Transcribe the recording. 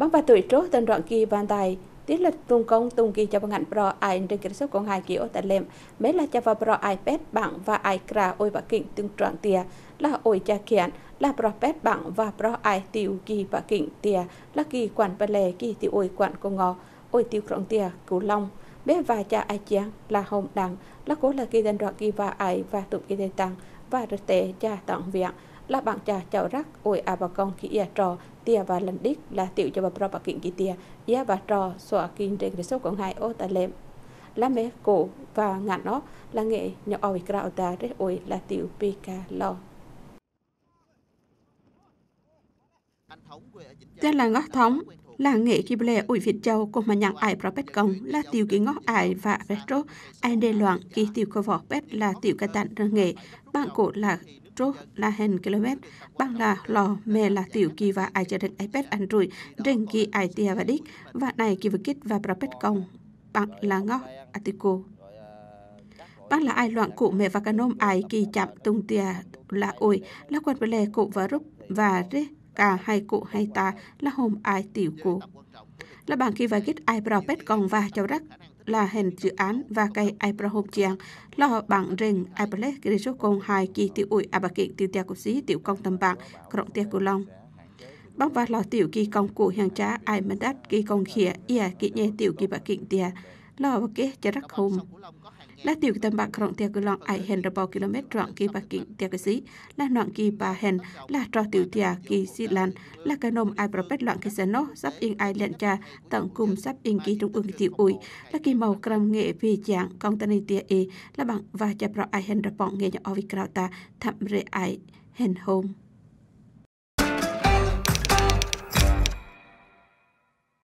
bóng và tuổi trước tên đoạn kỳ bàn tài tiết lịch tung công tung kỳ cho bằng ảnh pro ai trên kiến sức của hai kỳ ô tại lem mấy là cho vào pro ipad bảng và ai cra ôi và kinh từng trọn tia là ôi cha kiện là pro pet bảng và pro ai tiêu kỳ và kinh tia là kỳ quản bà lè, kỳ tiêu ôi quản cô ngò ôi tiêu krong tia cú long. Bé và cha ai chiang là hồng đằng. Là cố là kỳ tên đoạn kỳ và ai và tụng kỳ tên tăng và rực tế cha tặng viện là bạn cha cháu rắc, ôi à bà con khi ia trò tia và lần đích là tiểu cho bà pro bà kiện kỳ tia ia bà trò xóa kinh trên cái số còn hai ô, ta lem là mẹ cổ và ngạn nó là nghệ nhỏ oi krao ta đấy ôi, là tiểu pika lo. Tên là ngõ thống, là nghệ kỳ bè ủi Việt Châu cùng mà nhận ai pro pet công, là tiểu kỳ ngõ ai và retro ai đề loạn kỳ tiểu cơ vỏ pet là tiểu ca tạn răng nghệ, bạn cổ là trô là hen km bằng là lò, mẹ là tiểu kỳ và ai cho Rừng ipad android Rừng kỳ ai tia và đích. Và này kỳ vực kích và propet công bằng là ngóc atico bằng là ai loạn cụ, mẹ và canom ai kỳ chạm tung tia là ôi. Là quan lê cụ và rúc và rê cả hai cụ hay ta là hôm ai tiểu cụ là bằng khi và kích ai propet công và cháu rắc là hình dự án và cây Abraham Chiang, lo bằng rình Apple cái số công hai kỳ tiểu ủi à bà kiện tiểu tia của sĩ tiểu công tâm bạc rộng tia của long. Bác và lò tiểu kỳ công cụ hàng trá, ai mà đắt kỳ công khía ia, kỳ nhẹ tiểu kỳ bà kiện tia, lo bà kế cho rắc hùng. และติวตัมบักของเตียกุลองไอเห็นระบอกกิโลเมตรรองกีปักกิ่งเตียกสีและนองกีปาเห็นและตรอติวเตียกีซิลันและกระนมไอประเภทหลังกิเซโนซับอิงไอเลนจาต่างกลุ่มซับอิงกีตรงอึงติอุยและกีเมากรำเงยพี่จางกองตันเตียเอและบังว่าจะประไอเห็นระปองเงยอวิกราวตาทำเรไอเห็นโฮม